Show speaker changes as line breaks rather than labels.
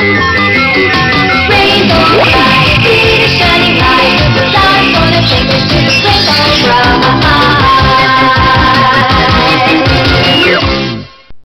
Yeah.